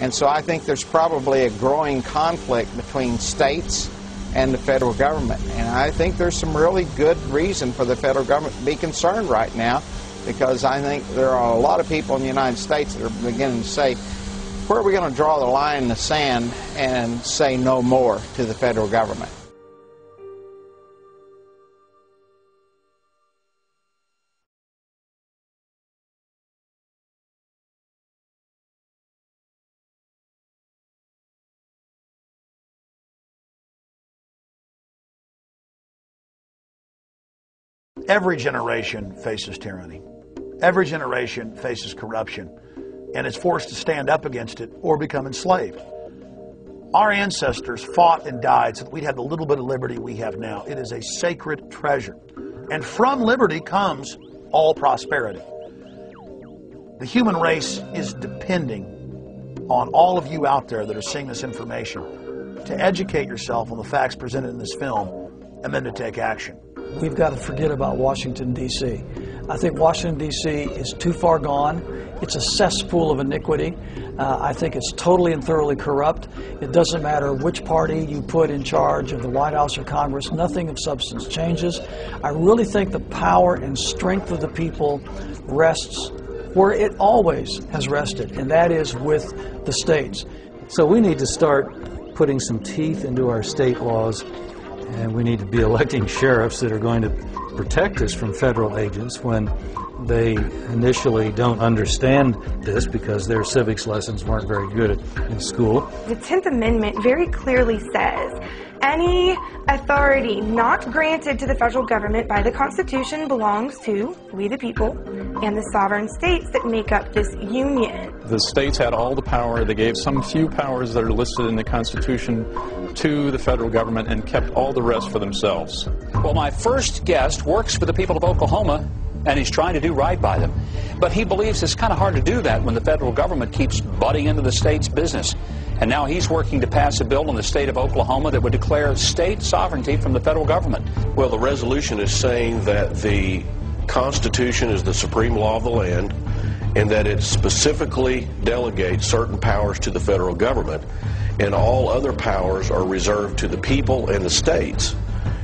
And so I think there's probably a growing conflict between states and the federal government. And I think there's some really good reason for the federal government to be concerned right now because I think there are a lot of people in the United States that are beginning to say, where are we going to draw the line in the sand and say no more to the federal government? Every generation faces tyranny. Every generation faces corruption and is forced to stand up against it or become enslaved. Our ancestors fought and died so that we'd have the little bit of liberty we have now. It is a sacred treasure. And from liberty comes all prosperity. The human race is depending on all of you out there that are seeing this information to educate yourself on the facts presented in this film and then to take action. We've got to forget about Washington, D.C. I think Washington, D.C. is too far gone. It's a cesspool of iniquity. Uh, I think it's totally and thoroughly corrupt. It doesn't matter which party you put in charge of the White House or Congress, nothing of substance changes. I really think the power and strength of the people rests where it always has rested, and that is with the states. So we need to start putting some teeth into our state laws and we need to be electing sheriffs that are going to protect us from federal agents when they initially don't understand this because their civics lessons weren't very good in school. The 10th Amendment very clearly says any authority not granted to the federal government by the Constitution belongs to we the people and the sovereign states that make up this union. The states had all the power. They gave some few powers that are listed in the Constitution to the federal government and kept all the rest for themselves. Well, my first guest works for the people of Oklahoma and he's trying to do right by them. But he believes it's kind of hard to do that when the federal government keeps butting into the state's business. And now he's working to pass a bill in the state of Oklahoma that would declare state sovereignty from the federal government. Well, the resolution is saying that the Constitution is the supreme law of the land and that it specifically delegates certain powers to the federal government, and all other powers are reserved to the people and the states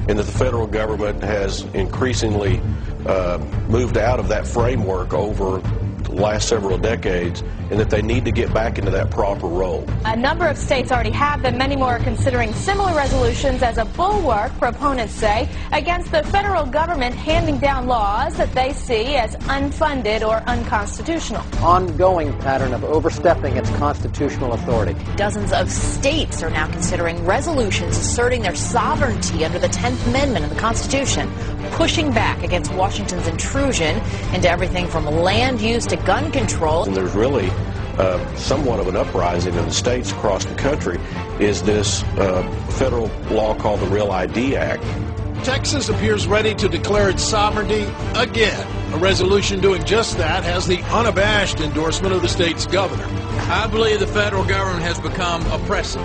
and that the federal government has increasingly uh, moved out of that framework over the last several decades and that they need to get back into that proper role. A number of states already have them. Many more are considering similar resolutions as a bulwark, proponents say, against the federal government handing down laws that they see as unfunded or unconstitutional. Ongoing pattern of overstepping its constitutional authority. Dozens of states are now considering resolutions asserting their sovereignty under the 10th Amendment of the Constitution, pushing back against Washington's intrusion into everything from land use to gun control. And there's really uh, somewhat of an uprising in the states across the country is this uh, federal law called the Real ID Act. Texas appears ready to declare its sovereignty again. A resolution doing just that has the unabashed endorsement of the state's governor. I believe the federal government has become oppressive.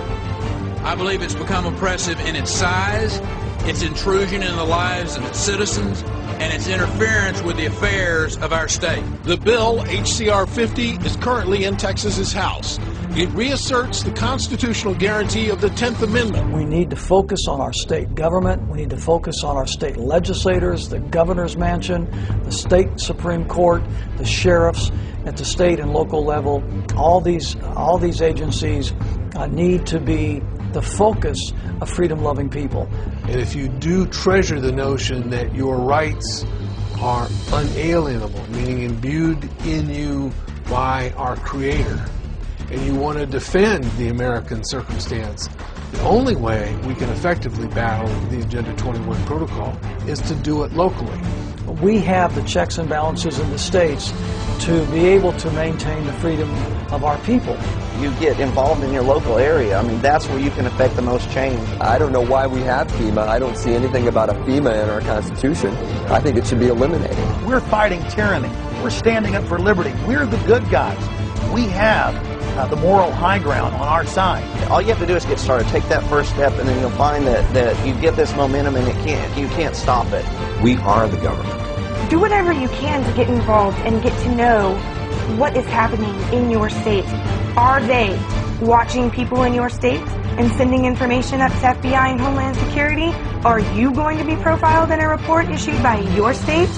I believe it's become oppressive in its size, its intrusion in the lives of its citizens, and its interference with the affairs of our state. The bill, HCR 50, is currently in Texas's House. It reasserts the constitutional guarantee of the 10th Amendment. We need to focus on our state government. We need to focus on our state legislators, the governor's mansion, the state Supreme Court, the sheriffs at the state and local level. All these, all these agencies uh, need to be the focus of freedom loving people. And if you do treasure the notion that your rights are unalienable, meaning imbued in you by our Creator, and you want to defend the American circumstance, the only way we can effectively battle the Agenda 21 protocol is to do it locally. We have the checks and balances in the states to be able to maintain the freedom of our people. You get involved in your local area. I mean, that's where you can affect the most change. I don't know why we have FEMA. I don't see anything about a FEMA in our Constitution. I think it should be eliminated. We're fighting tyranny. We're standing up for liberty. We're the good guys. We have uh, the moral high ground on our side. All you have to do is get started. Take that first step, and then you'll find that, that you get this momentum, and it can't you can't stop it. We are the government do whatever you can to get involved and get to know what is happening in your state. Are they watching people in your state and sending information up to FBI and Homeland Security? Are you going to be profiled in a report issued by your state?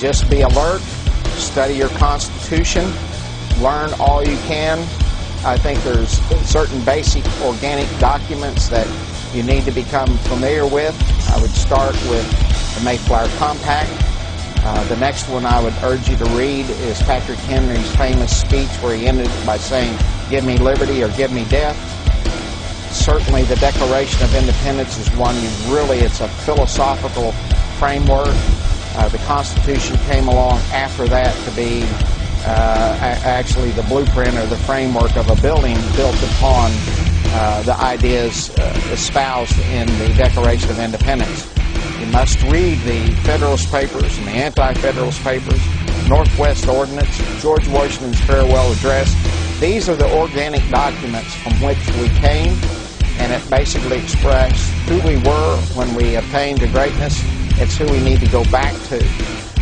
Just be alert, study your Constitution, learn all you can. I think there's certain basic organic documents that you need to become familiar with. I would start with the Mayflower Compact. Uh, the next one I would urge you to read is Patrick Henry's famous speech where he ended by saying, give me liberty or give me death. Certainly the Declaration of Independence is one you really, it's a philosophical framework. Uh, the Constitution came along after that to be uh, actually the blueprint or the framework of a building built upon uh, the ideas uh, espoused in the Declaration of Independence. You must read the Federalist Papers and the Anti-Federalist Papers, Northwest Ordinance, George Washington's Farewell Address. These are the organic documents from which we came, and it basically expressed who we were when we attained to greatness it's who we need to go back to.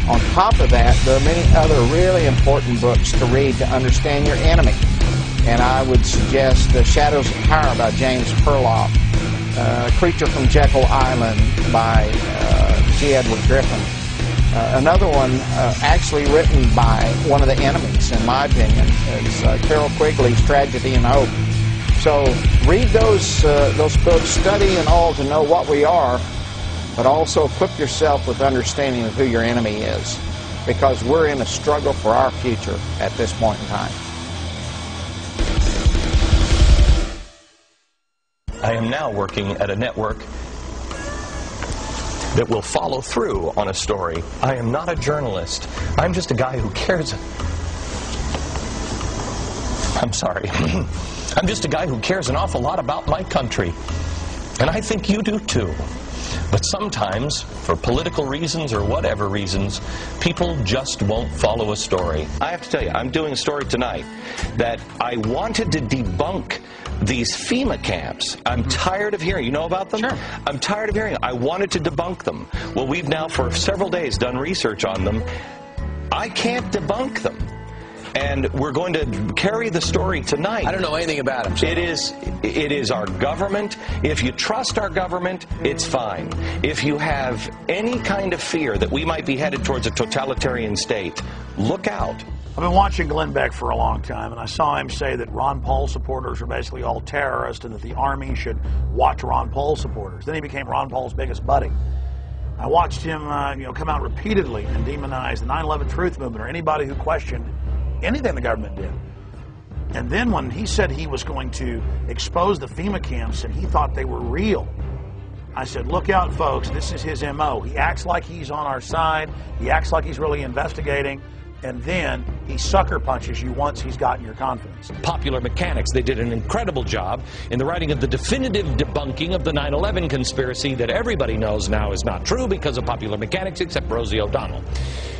On top of that, there are many other really important books to read to understand your enemy. And I would suggest The Shadows of Power by James Perloff, uh, Creature from Jekyll Island by uh, G. Edward Griffin. Uh, another one uh, actually written by one of the enemies, in my opinion, is uh, Carroll Quigley's Tragedy and Hope. So read those, uh, those books, study and all to know what we are, but also equip yourself with understanding of who your enemy is because we're in a struggle for our future at this point in time. I am now working at a network that will follow through on a story. I am not a journalist. I'm just a guy who cares. I'm sorry. I'm just a guy who cares an awful lot about my country. And I think you do too. But sometimes, for political reasons or whatever reasons, people just won't follow a story. I have to tell you, I'm doing a story tonight that I wanted to debunk these FEMA camps. I'm mm-hmm. tired of hearing. You know about them? Sure. I'm tired of hearing. I wanted to debunk them. Well, we've now for several days done research on them. I can't debunk them and we're going to carry the story tonight. I don't know anything about him. So. It is it is our government. If you trust our government, it's fine. If you have any kind of fear that we might be headed towards a totalitarian state, look out. I've been watching Glenn Beck for a long time, and I saw him say that Ron Paul supporters are basically all terrorists and that the Army should watch Ron Paul supporters. Then he became Ron Paul's biggest buddy. I watched him, uh, you know, come out repeatedly and demonize the 9/11 Truth Movement or anybody who questioned anything the government did. And then when he said he was going to expose the FEMA camps and he thought they were real, I said, look out, folks, this is his MO. He acts like he's on our side, he acts like he's really investigating and then he sucker punches you once he's gotten your confidence. Popular Mechanics, they did an incredible job in the writing of the definitive debunking of the 9 11 conspiracy that everybody knows now is not true because of Popular Mechanics, except Rosie O'Donnell.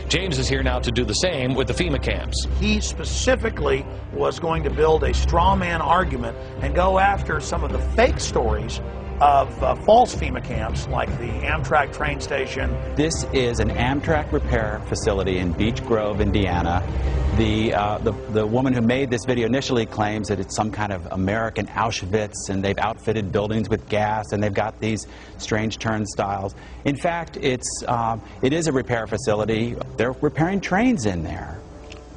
James is here now to do the same with the FEMA camps. He specifically was going to build a straw man argument and go after some of the fake stories of uh, false FEMA camps like the Amtrak train station. This is an Amtrak repair facility in Beech Grove, Indiana. The, uh, the, the woman who made this video initially claims that it's some kind of American Auschwitz and they've outfitted buildings with gas and they've got these strange turnstiles. In fact, it's, uh, it is a repair facility. They're repairing trains in there.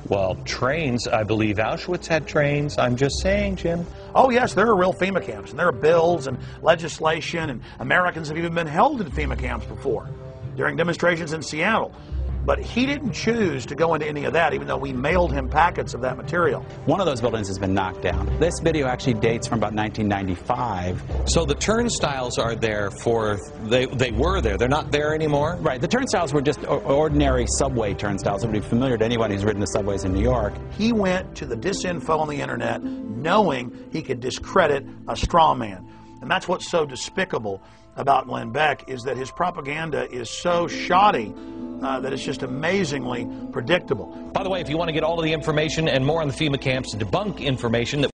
Well, trains, I believe Auschwitz had trains. I'm just saying, Jim. Oh, yes, there are real FEMA camps, and there are bills and legislation, and Americans have even been held in FEMA camps before during demonstrations in Seattle. But he didn't choose to go into any of that, even though we mailed him packets of that material. One of those buildings has been knocked down. This video actually dates from about 1995. So the turnstiles are there for, they, they were there. They're not there anymore? Right. The turnstiles were just ordinary subway turnstiles that would be familiar to anyone who's ridden the subways in New York. He went to the disinfo on the internet knowing he could discredit a straw man. And that's what's so despicable about Glenn Beck is that his propaganda is so shoddy uh, that it's just amazingly predictable. By the way, if you want to get all of the information and more on the FEMA camps, debunk information that